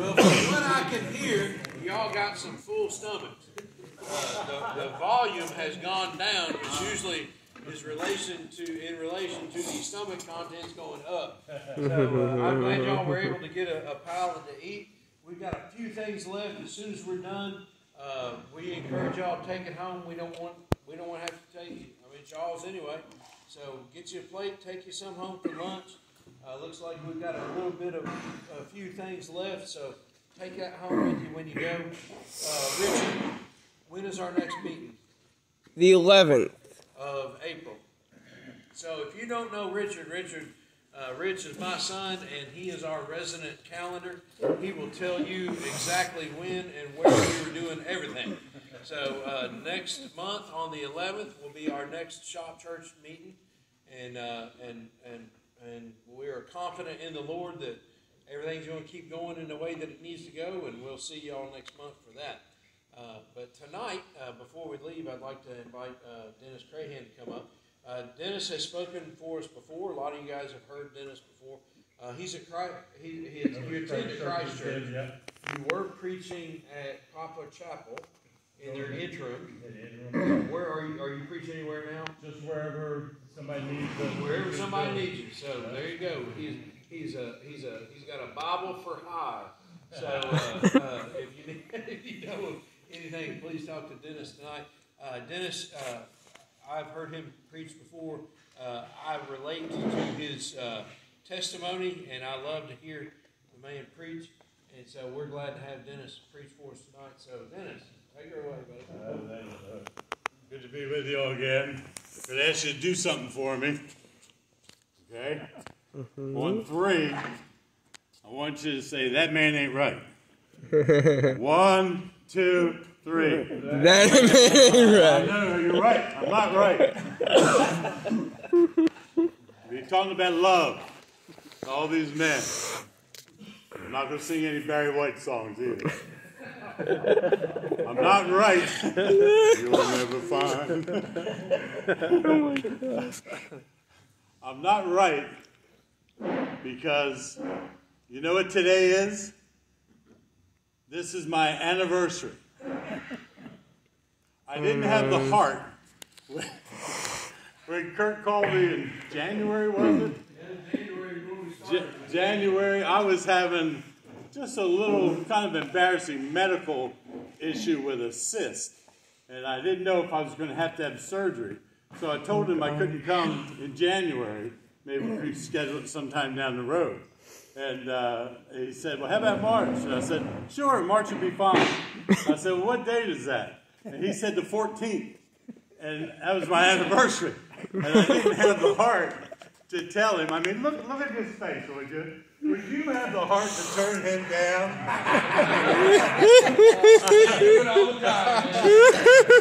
Well, from what I can hear, y'all got some full stomachs. Uh, the, the volume has gone down, which usually is relation to in relation to the stomach contents going up. So uh, I'm glad y'all were able to get a, a pile to eat. We've got a few things left. As soon as we're done, uh, we encourage y'all to take it home. We don't want we don't want to have to take it. I mean, it's y'all's anyway. So get you a plate, take you some home for lunch. Uh, looks like we've got a little bit of a few things left. So take that home with you when you go. Uh, Richard, when is our next meeting? The 11th. of April. So if you don't know Richard, Richard, uh, Rich is my son, and he is our resident calendar. He will tell you exactly when and where we are doing everything. So uh, next month on the 11th will be our next shop church meeting, and uh, and and and we are confident in the Lord that everything's going to keep going in the way that it needs to go, and we'll see y'all next month for that. Uh, but tonight, uh, before we leave, I'd like to invite uh, Dennis Crehan to come up. Uh, Dennis has spoken for us before. A lot of you guys have heard Dennis before. Uh, he's a Christ, he, he, you attended Christ Church. Yeah. You were preaching at Papa Chapel in their interim. And Where are you? Are you preaching anywhere now? Just wherever somebody. Wherever somebody needs you. So there you go. He's he's a he's a he's got a Bible for high. So uh, uh, if you need, if you know of anything, please talk to Dennis tonight. Uh, Dennis, uh, I've heard him preach before. Uh, I relate to his uh, testimony, and I love to hear the man preach. And so we're glad to have Dennis preach for us tonight. So Dennis, take her away, buddy. Good to be with you all again. I'm gonna ask you to do something for me. Okay? On mm-hmm. three, I want you to say, that man ain't right. One, two, three. That man ain't right. No, know, you're right. I'm not right. We're talking about love. All these men. I'm not going to sing any Barry White songs either. I'm not right. You'll never find. Oh I'm not right because you know what today is? This is my anniversary. I didn't have the mm. heart. When Kurt called me in January, was it? Ja- January, I was having just a little kind of embarrassing medical issue with a cyst. And I didn't know if I was going to have to have surgery. So I told him I couldn't come in January. Maybe we could schedule it sometime down the road. And uh, he said, Well, how about March? And I said, Sure, March would be fine. I said, Well, what date is that? And he said, The 14th. And that was my anniversary. And I didn't have the heart to tell him. I mean, look, look at his face, would you? Would you have the heart to turn him down?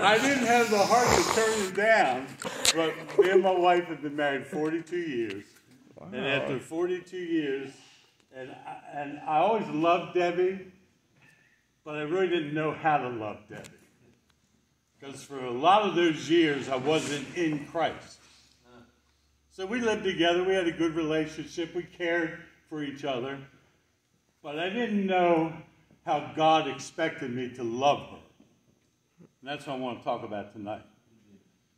I didn't have the heart to turn him down, but me and my wife have been married 42 years. And after 42 years, and I, and I always loved Debbie, but I really didn't know how to love Debbie. Because for a lot of those years, I wasn't in Christ. So we lived together. We had a good relationship. We cared for each other. But I didn't know how God expected me to love her. And that's what I want to talk about tonight.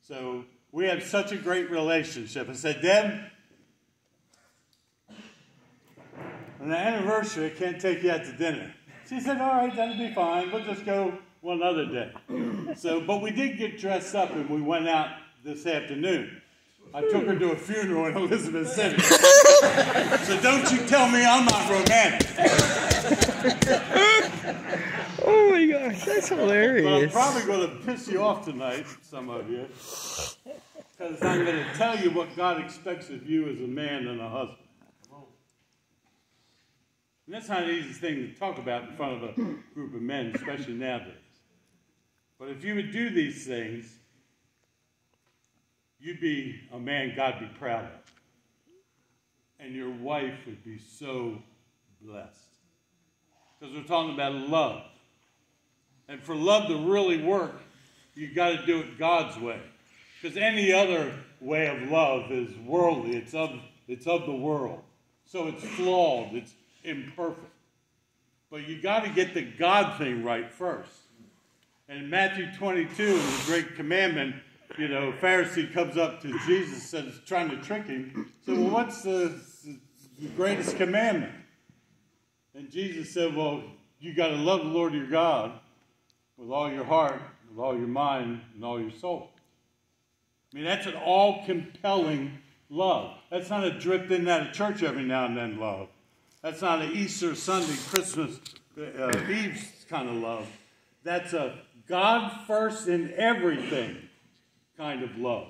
So we had such a great relationship. I said, Deb, on the anniversary, I can't take you out to dinner. She said, all right, that'll be fine. We'll just go one other day. So, but we did get dressed up and we went out this afternoon. I took her to a funeral in Elizabeth City. so don't you tell me I'm not romantic. oh my gosh, that's hilarious. But I'm probably going to piss you off tonight, some of you, because I'm going to tell you what God expects of you as a man and a husband. And that's not an easy thing to talk about in front of a group of men, especially nowadays. But if you would do these things, you'd be a man God be proud of. And your wife would be so blessed. Because we're talking about love. And for love to really work, you've got to do it God's way. Because any other way of love is worldly, it's of, it's of the world. So it's flawed, it's imperfect. but you got to get the God thing right first. And Matthew 22, in the Great Commandment, you know, Pharisee comes up to Jesus, says, trying to trick him. So, well, what's the, the greatest commandment? And Jesus said, well, you got to love the Lord your God with all your heart, with all your mind, and all your soul. I mean, that's an all compelling love. That's not a dripped in out of church every now and then love. That's not an Easter Sunday, Christmas uh, Eve kind of love. That's a God first in everything kind of love.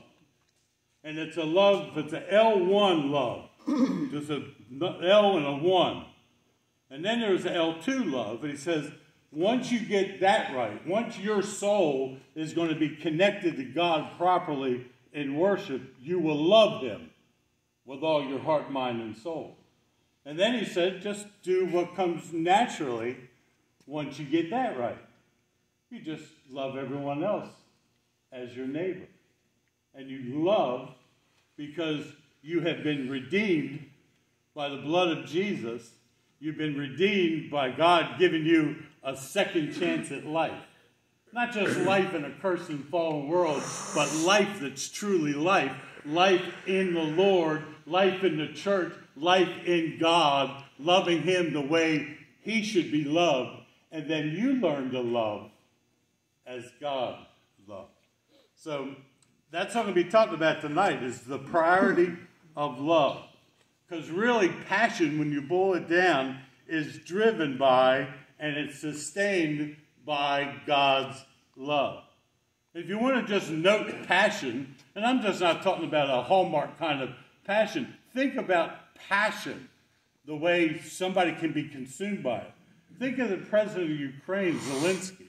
And it's a love, it's an L1 love. Just a L and a 1. And then there's an L2 love. And he says, once you get that right, once your soul is going to be connected to God properly in worship, you will love Him with all your heart, mind, and soul. And then he said, just do what comes naturally once you get that right. You just love everyone else as your neighbor. And you love because you have been redeemed by the blood of Jesus. You've been redeemed by God giving you a second chance at life. Not just life in a cursed and fallen world, but life that's truly life. Life in the Lord, life in the church, life in God, loving Him the way He should be loved. And then you learn to love as God loved. So that's what I'm going to be talking about tonight is the priority of love. Because really, passion, when you boil it down, is driven by and it's sustained by God's love. If you want to just note passion, and I'm just not talking about a hallmark kind of passion, think about passion, the way somebody can be consumed by it. Think of the president of Ukraine, Zelensky,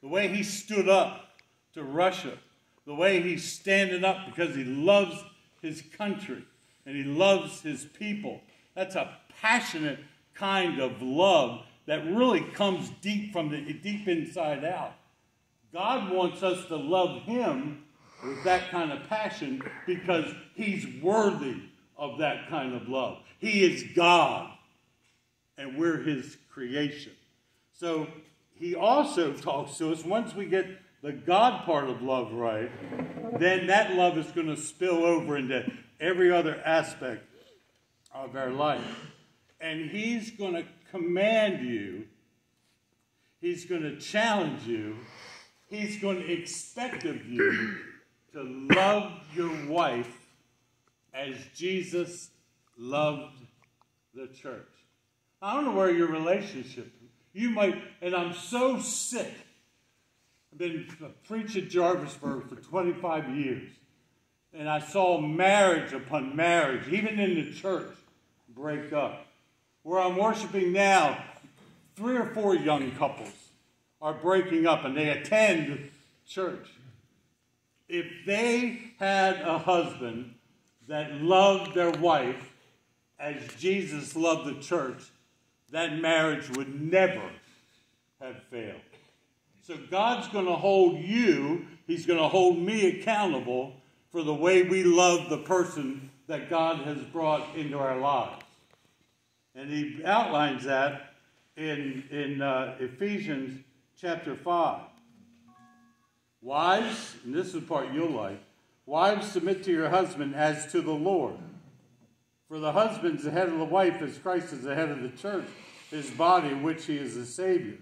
the way he stood up to Russia, the way he's standing up because he loves his country and he loves his people. That's a passionate kind of love that really comes deep from the deep inside out. God wants us to love him with that kind of passion because he's worthy of that kind of love. He is God, and we're his creation. So he also talks to us once we get the God part of love right, then that love is going to spill over into every other aspect of our life. And he's going to command you, he's going to challenge you, he's going to expect of you to love your wife as Jesus loved the church. I don't know where your relationship. You might, and I'm so sick. Been preaching Jarvisburg for 25 years, and I saw marriage upon marriage, even in the church, break up. Where I'm worshiping now, three or four young couples are breaking up, and they attend church. If they had a husband that loved their wife as Jesus loved the church, that marriage would never have failed. So God's going to hold you, He's going to hold me accountable for the way we love the person that God has brought into our lives. And He outlines that in, in uh, Ephesians chapter 5. Wives, and this is the part you'll like, wives submit to your husband as to the Lord. For the husband's the head of the wife, as Christ is the head of the church, his body, which he is the Savior.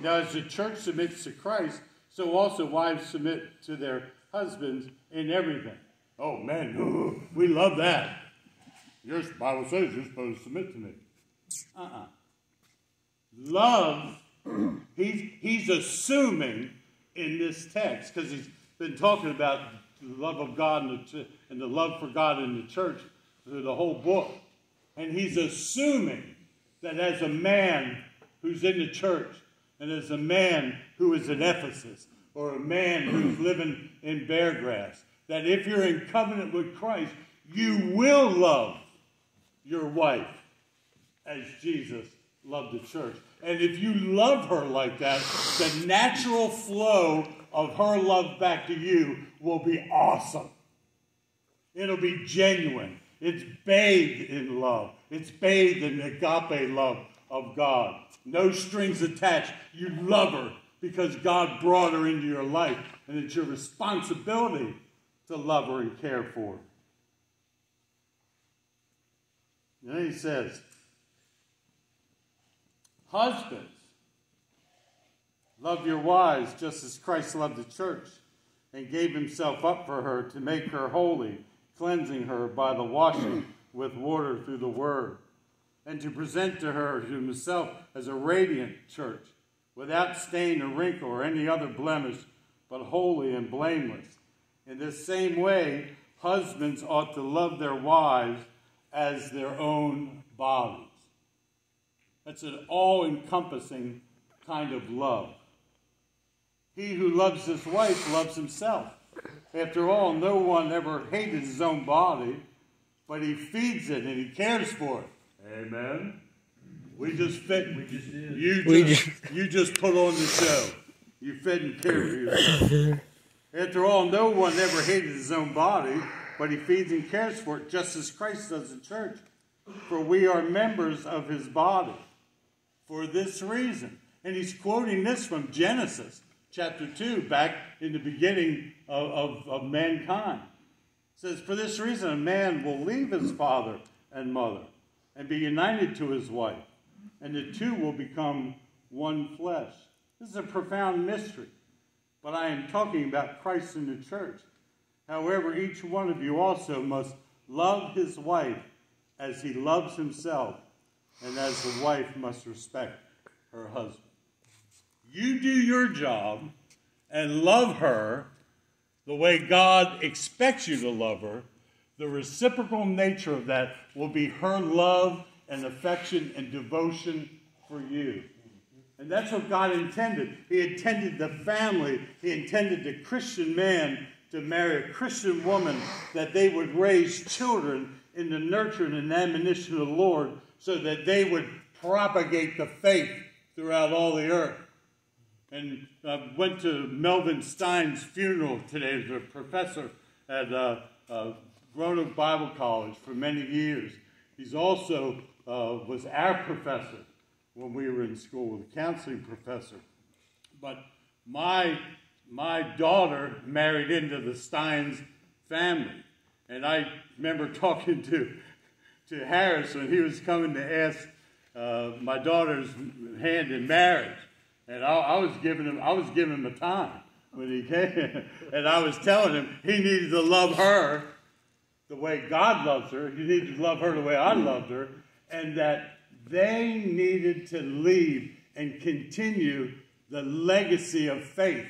Now, as the church submits to Christ, so also wives submit to their husbands in everything. Oh, man, we love that. Your Bible says you're supposed to submit to me. Uh-uh. Love, he's, he's assuming in this text, because he's been talking about the love of God and the, and the love for God in the church through the whole book. And he's assuming that as a man who's in the church, and as a man who is in Ephesus, or a man who's living in Beargrass, that if you're in covenant with Christ, you will love your wife as Jesus loved the church. And if you love her like that, the natural flow of her love back to you will be awesome. It'll be genuine. It's bathed in love. It's bathed in agape love of God. No strings attached. You love her because God brought her into your life, and it's your responsibility to love her and care for her. And then he says, Husbands, love your wives just as Christ loved the church and gave himself up for her to make her holy, cleansing her by the washing with water through the word, and to present to her himself as a radiant church, without stain or wrinkle or any other blemish, but holy and blameless. In this same way, husbands ought to love their wives as their own bodies. That's an all encompassing kind of love. He who loves his wife loves himself. After all, no one ever hated his own body, but he feeds it and he cares for it. Amen. We just fit. We just did. You just, We just- you just put on the show. You fed and cared for yourself. After all, no one ever hated his own body, but he feeds and cares for it, just as Christ does the church. For we are members of his body. For this reason. And he's quoting this from Genesis chapter 2, back in the beginning of, of, of mankind. It says, For this reason, a man will leave his father and mother and be united to his wife, and the two will become one flesh. This is a profound mystery, but I am talking about Christ and the church. However, each one of you also must love his wife as he loves himself, and as the wife must respect her husband. You do your job and love her the way God expects you to love her, the reciprocal nature of that will be her love and affection and devotion for you. And that's what God intended. He intended the family, He intended the Christian man to marry a Christian woman, that they would raise children in the nurture and admonition of the Lord, so that they would propagate the faith throughout all the earth. And I went to Melvin Stein's funeral today as a professor at uh, uh, Roanoke Bible College for many years. He's also uh, was our professor when we were in school, the counseling professor. But my my daughter married into the Steins family, and I remember talking to to Harris when he was coming to ask uh, my daughter's hand in marriage, and I, I was giving him I was giving him a time when he came, and I was telling him he needed to love her the way God loves her. He needed to love her the way I mm. loved her, and that they needed to leave and continue the legacy of faith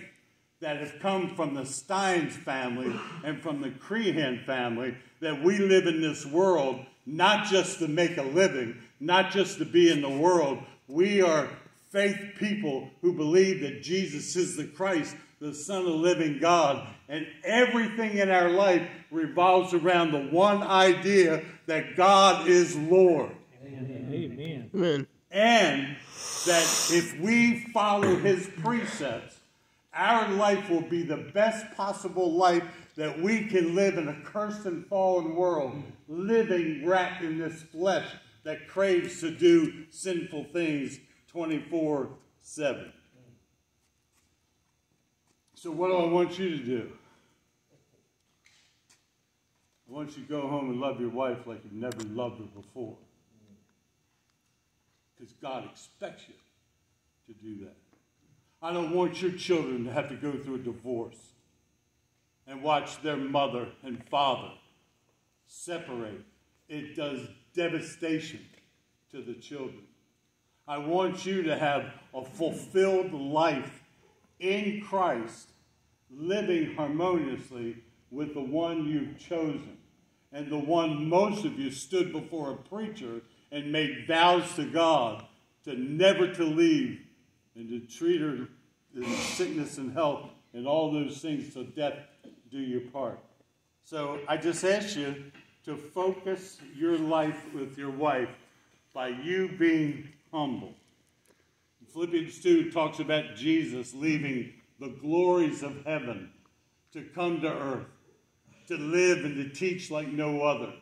that has come from the Steins family and from the Crehan family, that we live in this world not just to make a living, not just to be in the world. We are faith people who believe that Jesus is the Christ, the Son of the living God, and everything in our life revolves around the one idea that God is Lord. Amen. Amen. And that if we follow his precepts, our life will be the best possible life that we can live in a cursed and fallen world, living wrapped in this flesh that craves to do sinful things 24 7. So, what do I want you to do? I want you to go home and love your wife like you've never loved her before because God expects you to do that. I don't want your children to have to go through a divorce and watch their mother and father separate. It does devastation to the children. I want you to have a fulfilled life in Christ, living harmoniously with the one you've chosen and the one most of you stood before a preacher and made vows to God to never to leave and to treat her in sickness and health and all those things till death do you part. So I just ask you to focus your life with your wife by you being humble. Philippians 2 talks about Jesus leaving the glories of heaven to come to earth, to live and to teach like no other,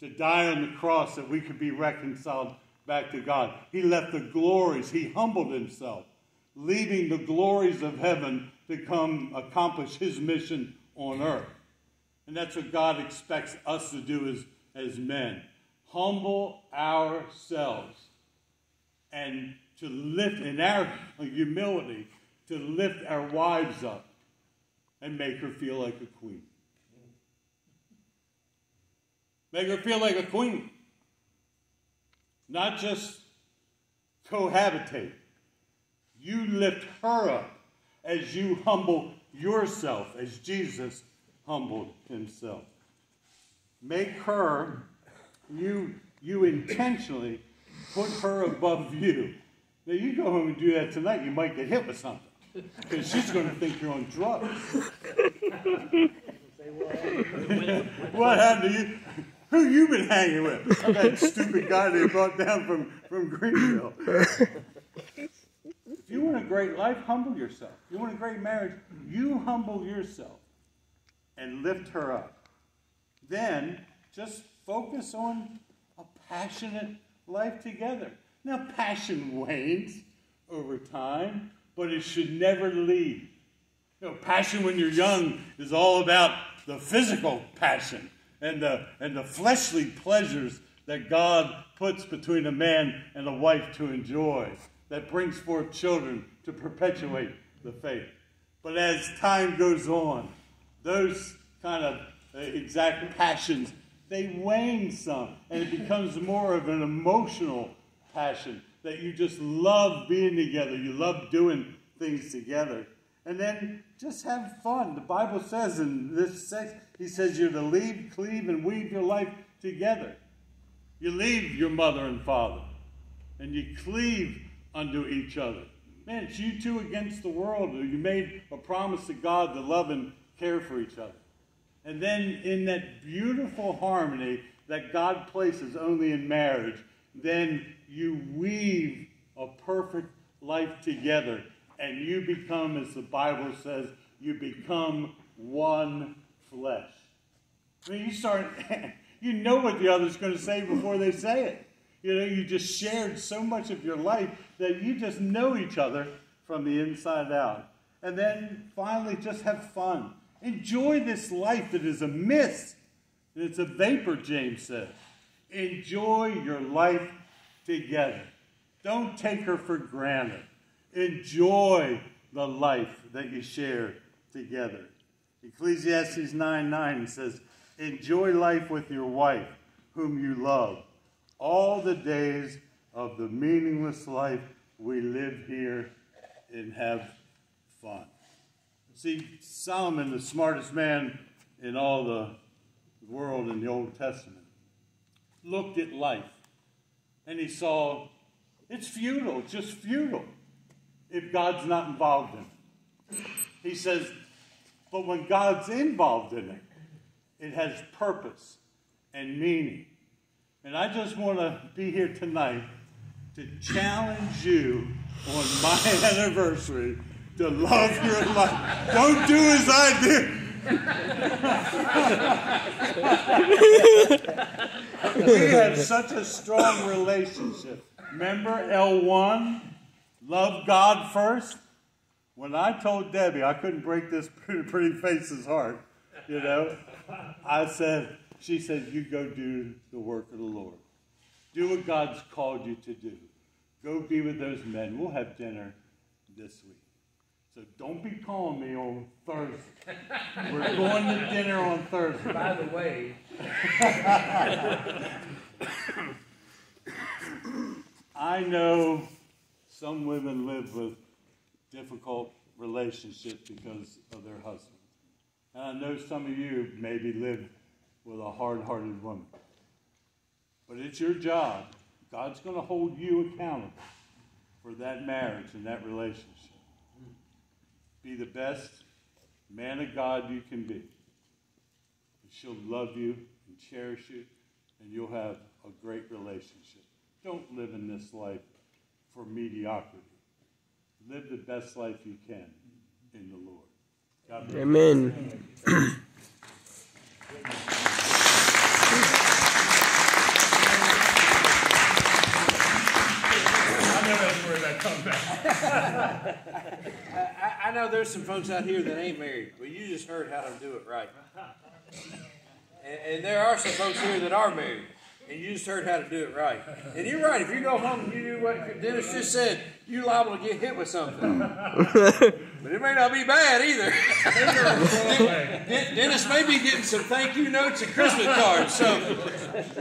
to die on the cross that we could be reconciled back to God. He left the glories. He humbled himself, leaving the glories of heaven to come accomplish his mission on earth. And that's what God expects us to do as, as men humble ourselves and to lift in our humility to lift our wives up and make her feel like a queen. Make her feel like a queen. Not just cohabitate. You lift her up as you humble yourself, as Jesus humbled himself. Make her, you, you intentionally put her above you. Now, you go home and do that tonight, you might get hit with something. Because she's going to think you're on drugs. what happened to you? Who you been hanging with? that stupid guy they brought down from, from Greenville. if you want a great life, humble yourself. If you want a great marriage, you humble yourself and lift her up. Then just focus on a passionate life together. Now, passion wanes over time, but it should never leave. You know, passion when you're young is all about the physical passion and the, and the fleshly pleasures that God puts between a man and a wife to enjoy, that brings forth children to perpetuate the faith. But as time goes on, those kind of uh, exact passions, they wane some, and it becomes more of an emotional passion that you just love being together. You love doing things together. And then just have fun. The Bible says in this sex, he says you're to leave, cleave, and weave your life together. You leave your mother and father, and you cleave unto each other. Man, it's you two against the world. You made a promise to God to love and care for each other. And then in that beautiful harmony that God places only in marriage, then you weave a perfect life together and you become, as the Bible says, you become one flesh. I mean, you start, you know what the other's going to say before they say it. You know, you just shared so much of your life that you just know each other from the inside out. And then finally, just have fun. Enjoy this life that is a mist. It's a vapor, James says. Enjoy your life together. Don't take her for granted. Enjoy the life that you share together. Ecclesiastes 9 9 says, Enjoy life with your wife, whom you love, all the days of the meaningless life we live here and have fun. See, Solomon, the smartest man in all the world in the Old Testament, looked at life and he saw it's futile, it's just futile if God's not involved in it. He says, but when God's involved in it, it has purpose and meaning. And I just want to be here tonight to challenge you on my anniversary to love your life. Don't do as I did. we had such a strong relationship. Remember L1? Love God first. When I told Debbie I couldn't break this pretty, pretty face's heart, you know, I said, she said, you go do the work of the Lord. Do what God's called you to do. Go be with those men. We'll have dinner this week. So don't be calling me on Thursday. We're going to dinner on Thursday. By the way, I know some women live with difficult relationships because of their husband. And I know some of you maybe live with a hard hearted woman. But it's your job. God's going to hold you accountable for that marriage and that relationship. Be the best man of God you can be. And She'll love you and cherish you, and you'll have a great relationship. Don't live in this life for mediocrity. Live the best life you can in the Lord. Amen. I, I know there's some folks out here that ain't married, but you just heard how to do it right. And, and there are some folks here that are married, and you just heard how to do it right. And you're right. If you go home and you do what Dennis just said, you're liable to get hit with something. but it may not be bad either. Dennis may be getting some thank you notes and Christmas cards. So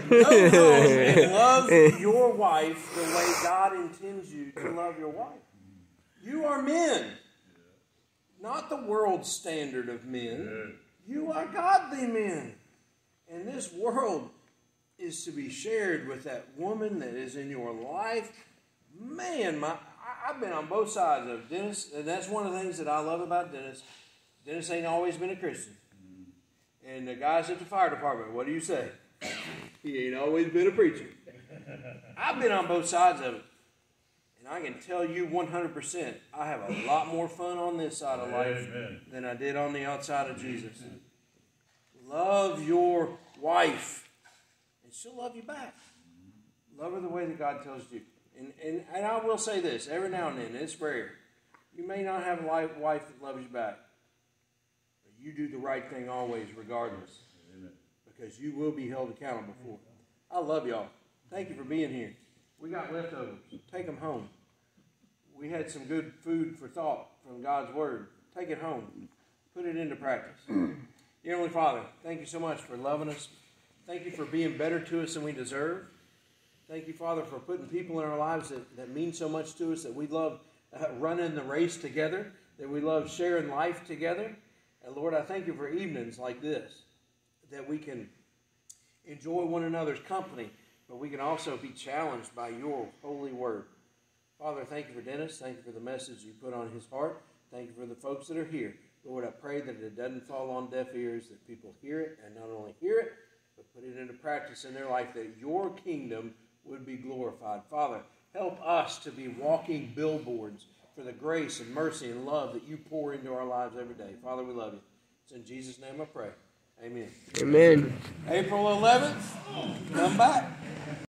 go home and love your wife the way God intends you to love your wife. You are men, not the world standard of men. You are godly men. And this world is to be shared with that woman that is in your life. Man, my I, have been on both sides of Dennis, and that's one of the things that I love about Dennis. Dennis ain't always been a Christian. And the guys at the fire department, what do you say? He ain't always been a preacher. I've been on both sides of it. And I can tell you 100%, I have a lot more fun on this side of life Amen. than I did on the outside of Jesus. Love your wife, she'll love you back. Love her the way that God tells you. And, and, and I will say this every now and then, it's rare. You may not have a wife that loves you back, but you do the right thing always, regardless, Amen. because you will be held accountable for it. I love y'all. Thank you for being here. We got leftovers. Take them home. We had some good food for thought from God's Word. Take it home. Put it into practice. Dear Heavenly Father, thank you so much for loving us. Thank you for being better to us than we deserve. Thank you, Father, for putting people in our lives that, that mean so much to us, that we love uh, running the race together, that we love sharing life together. And Lord, I thank you for evenings like this, that we can enjoy one another's company, but we can also be challenged by your holy word. Father, thank you for Dennis. Thank you for the message you put on his heart. Thank you for the folks that are here. Lord, I pray that it doesn't fall on deaf ears, that people hear it, and not only hear it, but put it into practice in their life, that your kingdom would be glorified. Father, help us to be walking billboards for the grace and mercy and love that you pour into our lives every day. Father, we love you. It's in Jesus' name I pray. Amen. Amen. April 11th, come back.